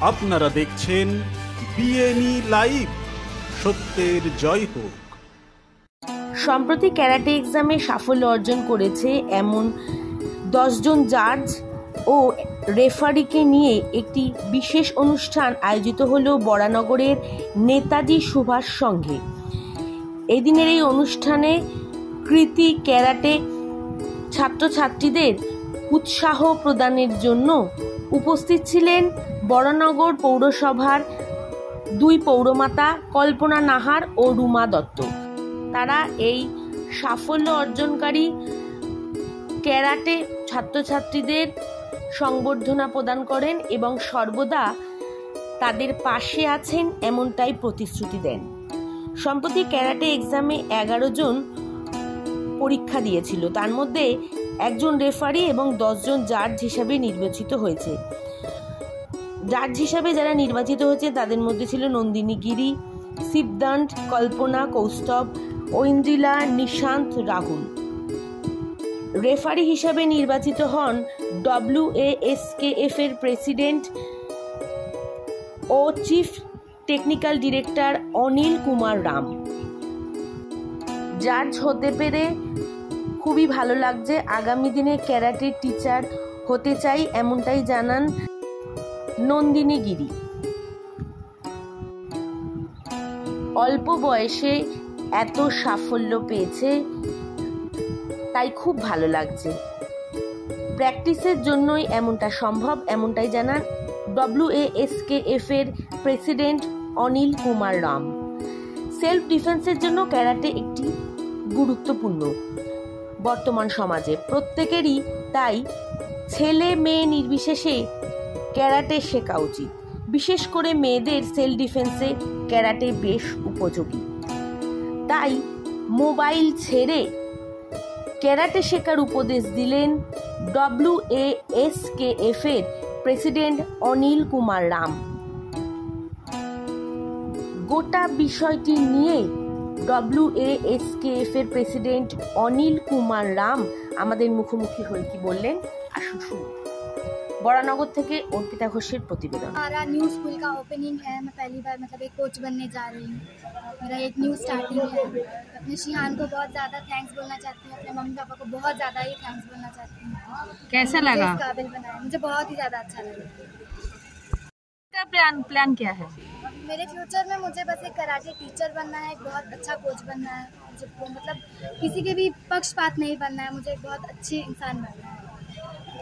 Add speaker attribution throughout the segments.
Speaker 1: আপনারা দেখছেন বিএনই লাইভ সত্যের জয় হোক।
Speaker 2: সম্প্রতি ক্যারাটে এক্সামে সাফল্য অর্জন করেছে এমন দশজন জাজ ও রেফারিকে নিয়ে একটি বিশেষ অনুষ্ঠান আয়োজিত হল বরানগরের নেতাজি সুভাষ সঙ্গে। এদিনের এই অনুষ্ঠানে কৃতি ক্যারাটে ছাত্রছাত্রীদের উৎসাহ প্রদানের জন্য উপস্থিত ছিলেন বরানগর পৌরসভার দুই পৌরমাতা কল্পনা নাহার ও রুমা দত্ত। তারা এই সাফল্য অর্জনকারী ক্যারাটে ছাত্রছাত্রীদের সংবর্ধনা প্রদান করেন এবং সর্বদা তাদের পাশে আছেন এমনটাই প্রতিশ্রুতি দেন। সম্প্রতি ক্যারাটে এক্সামে এগারো জন পরীক্ষা দিয়েছিল। তার মধ্যে একজন রেফারি এবং দশজন জাজ হিসাবে নির্বাচিত হয়েছে। জাজ হিসাবে যারা নির্বাচিত হয়েছে, তাদের মধ্যে ছিল নন্দিনী গিরি সিদ্ধান্ত, কল্পনা, কৌস্তব, ঐন্দ্রিলা, নিশান্ত, রাহুল। রেফারি হিসাবে নির্বাচিত হন ডব্লিউ এস এর প্রেসিডেন্ট ও chief technical director Anil Kumar Ram. জাজ হতে পেরে খুবই ভালো লাগছে। আগামী দিনে ক্যারাটে টিচার হতে চাই, এমনটাই জানান নন্দিনী গিরি অল্প বয়সে এত সাফল্য পেয়েছে, তাই খুব ভালো লাগছে। প্র্যাকটিসের জন্যই এমনটা সম্ভব, এমনটাই জানান ডব্লিউ এস এর প্রেসিডেন্ট অনিল কুমার রাম। সেলফ ডিফেন্সের জন্য ক্যারাটে একটি গুরুত্বপূর্ণ। বর্তমান সমাজে প্রত্যেকেরই তাই ছেলে মেয়ে নির্বিশেষে ক্যারাটে শেখা উচিত। বিশেষ করে মেয়েদের সেলফ ডিফেন্সে ক্যারাটে বেশ উপযোগী। তাই মোবাইল ছেড়ে ক্যারাটে শেখার উপদেশ দিলেন ডব্লিউ এস কে এফ এর প্রেসিডেন্ট অনিল কুমার রাম। গোটা বিষয়টি নিয়ে ডব্লিউ এস কে এফ এর প্রেসিডেন্ট অনিল কুমার রাম আমাদের মুখোমুখি হয়ে কি বললেন? আসুন শুনুন। बड़ानगर থেকে অর্পিতা ঘোষের প্রতিবেদন
Speaker 3: हमारा न्यू स्कूल का ओपनिंग है मैं पहली बार मतलब एक कोच बनने जा रही हूँ मेरा एक न्यू स्टार्टिंग है अपने शिहान को बहुत ज़्यादा थैंक्स बोलना चाहती हूँ अपने मम्मी पापा को बहुत ज़्यादा ही थैंक्स बोलना चाहती हूँ
Speaker 4: कैसा
Speaker 3: मुझे
Speaker 4: लगा
Speaker 3: इस काबिल बनाया मुझे बहुत ही ज़्यादा अच्छा लगा
Speaker 4: का प्लान प्लान क्या है
Speaker 3: मेरे फ्यूचर में मुझे बस एक कराटे टीचर बनना है एक बहुत अच्छा कोच बनना है मुझे वो मतलब किसी के भी पक्षपात नहीं बनना है मुझे एक बहुत अच्छे इंसान बनना है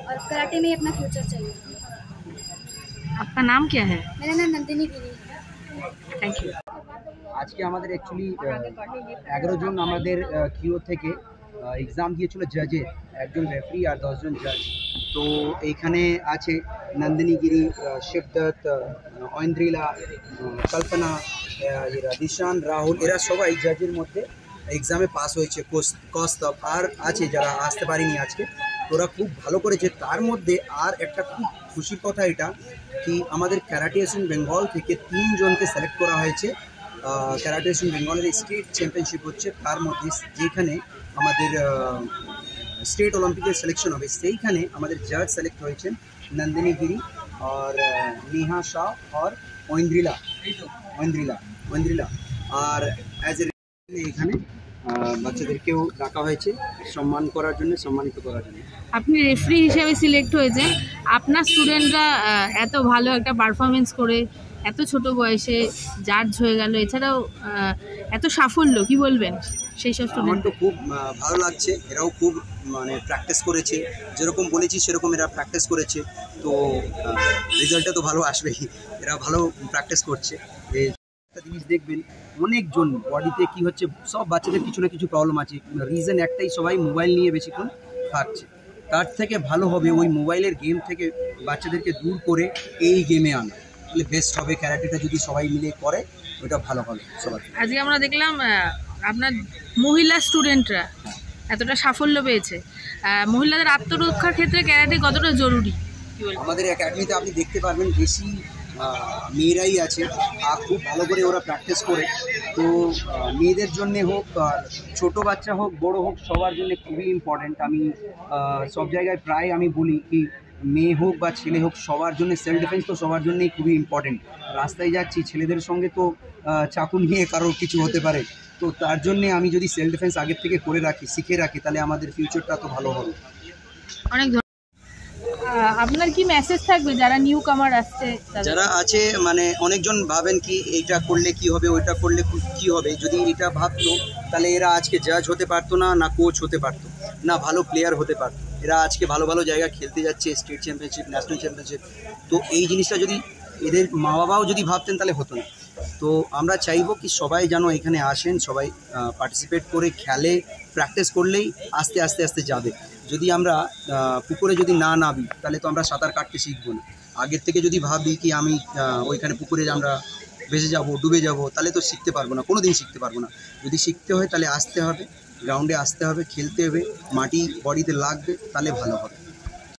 Speaker 3: और कराटे में ही अपना फ्यूचर चाहिए
Speaker 4: आपका नाम क्या है
Speaker 3: मेरा नाम नंदिनी गिरी है
Speaker 4: थैंक यू
Speaker 5: আজকে আমাদের অ্যাকচুয়ালি এগারো জন আমাদের কিও থেকে এক্সাম দিয়েছিল জাজের একজন রেফারি আর দশজন জাজ তো এইখানে আছে নন্দিনী গিরি শিবদত্ত ঐন্দ্রিলা কল্পনা আহ, এরা দিশান রাহুল এরা সবাই জাজের মধ্যে এক্সামে পাস হয়েছে কস্তব আর আছে যারা আসতে পারেনি আজকে ওরা খুব ভালো করেছে। তার মধ্যে আর একটা খুব খুশির কথা এটা কি আমাদের ক্যারাটে অ্যাসোসিয়েশন বেঙ্গল থেকে তিনজনকে সিলেক্ট করা হয়েছে। ক্যারাটে অ্যাসোসিয়েশন বেঙ্গলের স্টেট চ্যাম্পিয়নশিপ হচ্ছে। তার মধ্যে যেখানে আমাদের স্টেট অলিম্পিকের সিলেকশন হবে, সেইখানে আমাদের জাজ সিলেক্ট হয়েছেন নন্দিনী গিরি আর নেহা শাহ আর ঐন্দ্রিলা। ঐন্দ্রিলা। ঐন্দ্রিলা। আর অ্যাজ এ এখানে বাচ্চাদেরকেও ডাকা হয়েছে সম্মান করার জন্য সম্মানিত করার জন্য।
Speaker 4: আপনি রেফারি হিসেবে সিলেক্ট হয়েছে আপনার স্টুডেন্টরা এত ভালো একটা পারফরমেন্স করে এত ছোট বয়সে জাজ হয়ে গেল এছাড়াও এত সাফল্য কি বলবেন সেই সব
Speaker 5: আমার
Speaker 4: স্টুডেন্ট
Speaker 5: তো খুব ভালো লাগছে। এরাও খুব মানে প্র্যাকটিস করেছে। যেরকম বলেছি সেরকম এরা প্র্যাকটিস করেছে। তো রেজাল্টটা তো ভালো আসবেই। এরা ভালো প্র্যাকটিস করছে। একটা জিনিস দেখবেন অনেকজন বডিতে কি হচ্ছে সব বাচ্চাদের কিছু না কিছু প্রবলেম আছে। রিজন একটাই সবাই মোবাইল নিয়ে বেশিক্ষণ থাকছে। তার থেকে ভালো হবে ওই মোবাইলের গেম থেকে বাচ্চাদেরকে দূর করে এই গেমে আনা। তাহলে বেস্ট হবে ক্যারাটেটা যদি সবাই মিলে করে ওটা ভালো হবে সবার
Speaker 4: আজকে আমরা দেখলাম আপনার মহিলা স্টুডেন্টরা এতটা সাফল্য পেয়েছে। মহিলাদের আত্মরক্ষার ক্ষেত্রে ক্যারাটে কতটা জরুরি?
Speaker 5: আমাদের একাডেমিতে আপনি দেখতে পারবেন বেশি মেয়েরাই আছে। আর খুব ভালো করে ওরা প্র্যাকটিস করে। তো মেয়েদের জন্যে হোক ছোট বাচ্চা হোক, বড় হোক, সবার জন্য খুবই ইম্পর্ট্যান্ট আমি সব জায়গায় প্রায় আমি বলি কি, মেয়ে হোক বা ছেলে হোক, সবার জন্য সেলফ ডিফেন্স তো সবার জন্যই খুবই ইম্পর্টেন্ট রাস্তায় যাচ্ছি, ছেলেদের সঙ্গে তো চাকু নিয়ে কারোর কিছু হতে পারে। তো তার জন্যে আমি যদি সেলফ ডিফেন্স আগের থেকে করে রাখি, শিখে রাখি, তাহলে আমাদের ফিউচারটা তো ভালো হবে।
Speaker 4: অনেক আপনার কি মেসেজ থাকবে? যারা নিউ কামার আসছে
Speaker 5: যারা আছে মানে অনেকজন ভাবেন কি এইটা করলে কি হবে, ওইটা করলে কু- হবে। যদি এটা ভাবতো, তাহলে এরা আজকে জাজ হতে পারতো না না কোচ হতে পারতো, না ভালো প্লেয়ার হতে পারতো। এরা আজকে ভালো ভালো জায়গা খেলতে যাচ্ছে স্টেট চ্যাম্পিয়নশিপ ন্যাশনাল চ্যাম্পিয়নশিপ তো এই জিনিসটা যদি এদের মা বাবাও যদি ভাবতেন, তাহলে হতো না। তো আমরা চাইব কি সবাই যেন এখানে আসেন, সবাই পার্টিসিপেট করে খেলে প্র্যাকটিস করলেই আস্তে আস্তে আস্তে যাবে। যদি আমরা পুকুরে যদি না নামি, তাহলে তো আমরা সাঁতার কাটতে শিখব না। আগের থেকে যদি ভাবি কি আমি ওইখানে পুকুরে আমরা ভেসে যাব, ডুবে যাব, তাহলে তো শিখতে পারব না কোনো দিন শিখতে পারব না। যদি শিখতে হয় তাহলে আসতে হবে গ্রাউন্ডে আসতে হবে, খেলতে হবে, মাটি বডিতে লাগবে, তাহলে ভালো হবে।